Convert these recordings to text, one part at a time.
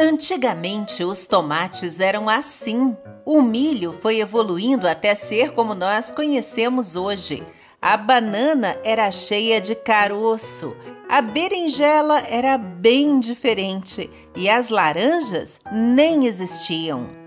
Antigamente, os tomates eram assim. O milho foi evoluindo até ser como nós conhecemos hoje. A banana era cheia de caroço, a berinjela era bem diferente e as laranjas nem existiam.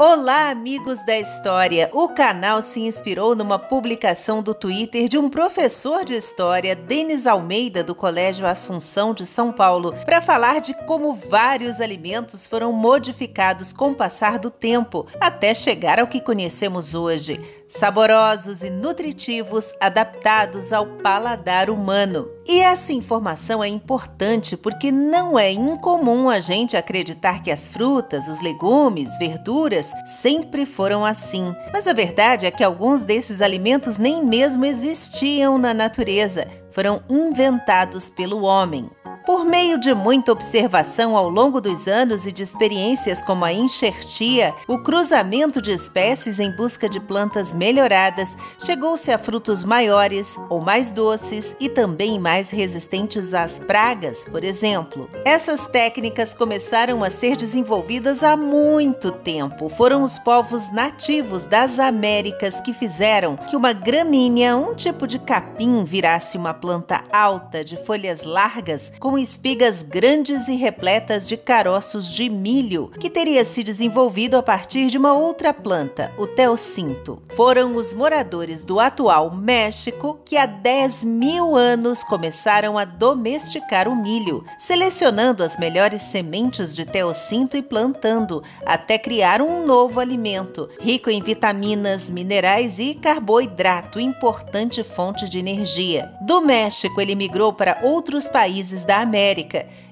Olá, amigos da história! O canal se inspirou numa publicação do Twitter de um professor de história, Denis Almeida, do Colégio Assunção de São Paulo, para falar de como vários alimentos foram modificados com o passar do tempo até chegar ao que conhecemos hoje saborosos e nutritivos adaptados ao paladar humano. E essa informação é importante porque não é incomum a gente acreditar que as frutas, os legumes, verduras sempre foram assim. Mas a verdade é que alguns desses alimentos nem mesmo existiam na natureza, foram inventados pelo homem. Por meio de muita observação ao longo dos anos e de experiências como a enxertia, o cruzamento de espécies em busca de plantas melhoradas, chegou-se a frutos maiores ou mais doces e também mais resistentes às pragas, por exemplo. Essas técnicas começaram a ser desenvolvidas há muito tempo. Foram os povos nativos das Américas que fizeram que uma gramínea, um tipo de capim, virasse uma planta alta de folhas largas com espigas grandes e repletas de caroços de milho, que teria se desenvolvido a partir de uma outra planta, o teocinto. Foram os moradores do atual México que há 10 mil anos começaram a domesticar o milho, selecionando as melhores sementes de teocinto e plantando, até criar um novo alimento, rico em vitaminas, minerais e carboidrato, importante fonte de energia. Do México, ele migrou para outros países da América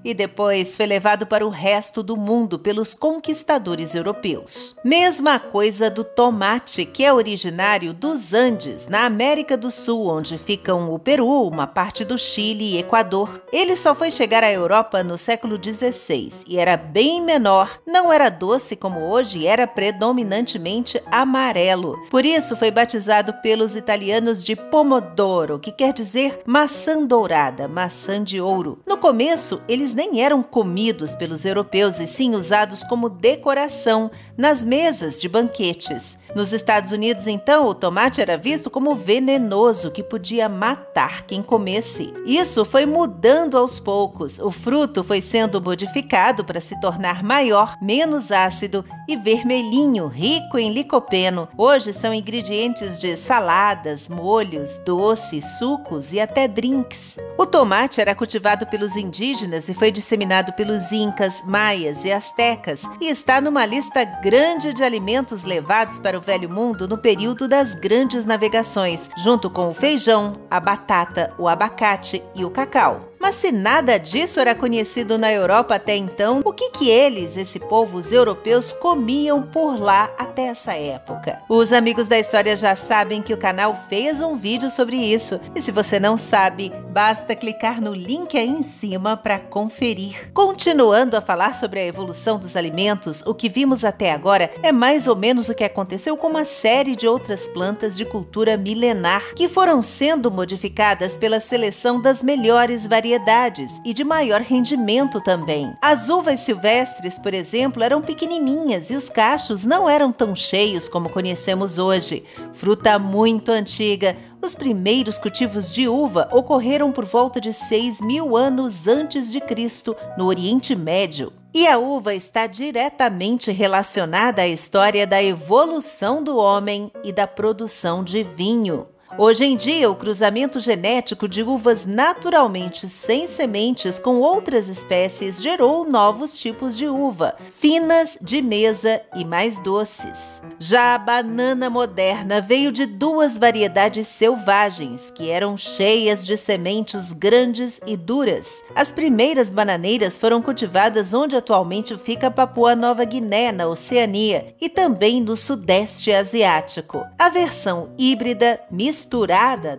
e depois foi levado para o resto do mundo pelos conquistadores europeus. Mesma coisa do tomate, que é originário dos Andes, na América do Sul, onde ficam o Peru, uma parte do Chile e Equador. Ele só foi chegar à Europa no século XVI e era bem menor, não era doce como hoje, era predominantemente amarelo. Por isso foi batizado pelos italianos de pomodoro, que quer dizer maçã dourada, maçã de ouro. No começo, eles nem eram comidos pelos europeus e sim usados como decoração nas mesas de banquetes. Nos Estados Unidos, então, o tomate era visto como venenoso que podia matar quem comesse. Isso foi mudando aos poucos. O fruto foi sendo modificado para se tornar maior, menos ácido e vermelhinho, rico em licopeno. Hoje são ingredientes de saladas, molhos, doces, sucos e até drinks. O tomate era cultivado pelos indígenas e foi disseminado pelos incas, maias e astecas e está numa lista grande de alimentos levados para o Velho Mundo no período das grandes navegações, junto com o feijão, a batata, o abacate e o cacau. Mas se nada disso era conhecido na Europa até então, o que que eles, esse povo, os europeus, comiam por lá até essa época? Os amigos da história já sabem que o canal fez um vídeo sobre isso. E se você não sabe, basta clicar no link aí em cima para conferir. Continuando a falar sobre a evolução dos alimentos, o que vimos até agora é mais ou menos o que aconteceu com uma série de outras plantas de cultura milenar que foram sendo modificadas pela seleção das melhores variedades variedades e de maior rendimento também. As uvas silvestres, por exemplo, eram pequenininhas e os cachos não eram tão cheios como conhecemos hoje. Fruta muito antiga, os primeiros cultivos de uva ocorreram por volta de 6 mil anos antes de Cristo, no Oriente Médio. E a uva está diretamente relacionada à história da evolução do homem e da produção de vinho. Hoje em dia, o cruzamento genético de uvas naturalmente sem sementes com outras espécies gerou novos tipos de uva, finas, de mesa e mais doces. Já a banana moderna veio de duas variedades selvagens, que eram cheias de sementes grandes e duras. As primeiras bananeiras foram cultivadas onde atualmente fica Papua Nova Guiné, na Oceania, e também no Sudeste Asiático. A versão híbrida, misturada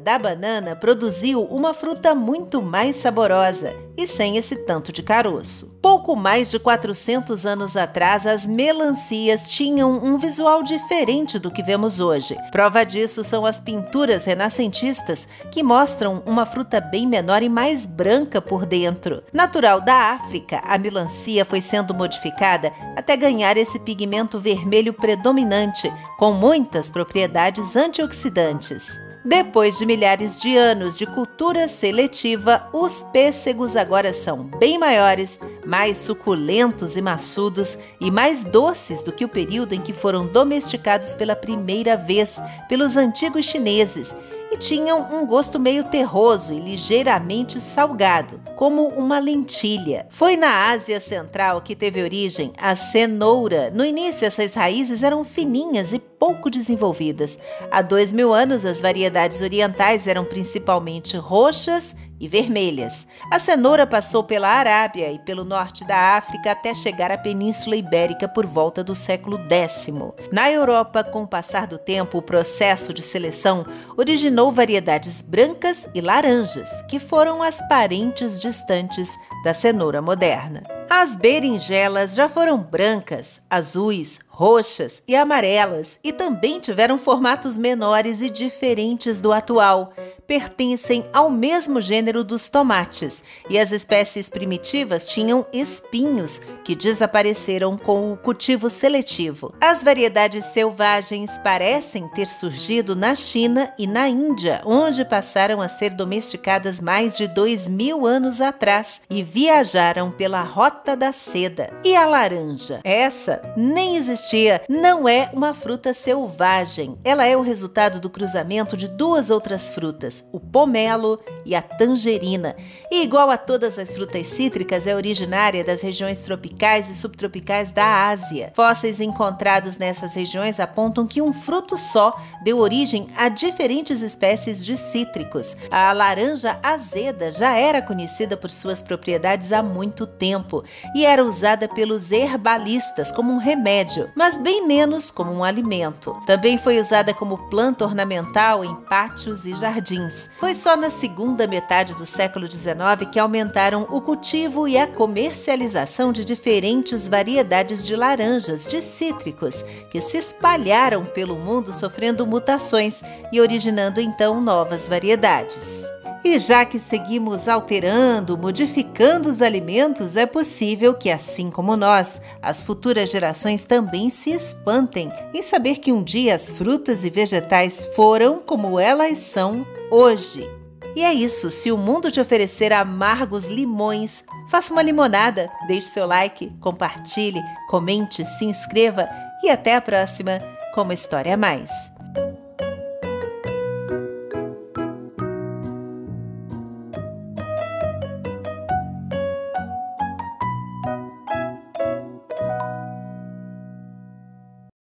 da banana produziu uma fruta muito mais saborosa e sem esse tanto de caroço. Pouco mais de 400 anos atrás, as melancias tinham um visual diferente do que vemos hoje. Prova disso são as pinturas renascentistas que mostram uma fruta bem menor e mais branca por dentro. Natural da África, a melancia foi sendo modificada até ganhar esse pigmento vermelho predominante, com muitas propriedades antioxidantes. Depois de milhares de anos de cultura seletiva, os pêssegos agora são bem maiores, mais suculentos e maçudos e mais doces do que o período em que foram domesticados pela primeira vez pelos antigos chineses e tinham um gosto meio terroso e ligeiramente salgado, como uma lentilha. Foi na Ásia Central que teve origem a cenoura. No início, essas raízes eram fininhas e pouco desenvolvidas. Há dois mil anos, as variedades orientais eram principalmente roxas e vermelhas. A cenoura passou pela Arábia e pelo norte da África até chegar à Península Ibérica por volta do século X. Na Europa, com o passar do tempo, o processo de seleção originou variedades brancas e laranjas, que foram as parentes distantes da cenoura moderna. As berinjelas já foram brancas, azuis, roxas e amarelas e também tiveram formatos menores e diferentes do atual. Pertencem ao mesmo gênero dos tomates e as espécies primitivas tinham espinhos que desapareceram com o cultivo seletivo. As variedades selvagens parecem ter surgido na China e na Índia, onde passaram a ser domesticadas mais de dois mil anos atrás e viajaram pela Rota da Seda. E a laranja? Essa nem existia não é uma fruta selvagem. Ela é o resultado do cruzamento de duas outras frutas, o pomelo e a tangerina. E igual a todas as frutas cítricas, é originária das regiões tropicais e subtropicais da Ásia. Fósseis encontrados nessas regiões apontam que um fruto só deu origem a diferentes espécies de cítricos. A laranja azeda já era conhecida por suas propriedades há muito tempo e era usada pelos herbalistas como um remédio, mas bem menos como um alimento. Também foi usada como planta ornamental em pátios e jardins. Foi só na segunda metade do século XIX que aumentaram o cultivo e a comercialização de diferentes variedades de laranjas, de cítricos, que se espalharam pelo mundo sofrendo mutações e originando então novas variedades. E já que seguimos alterando, modificando os alimentos, é possível que, assim como nós, as futuras gerações também se espantem em saber que um dia as frutas e vegetais foram como elas são hoje. E é isso, se o mundo te oferecer amargos limões, faça uma limonada, deixe seu like, compartilhe, comente, se inscreva e até a próxima com uma história a mais.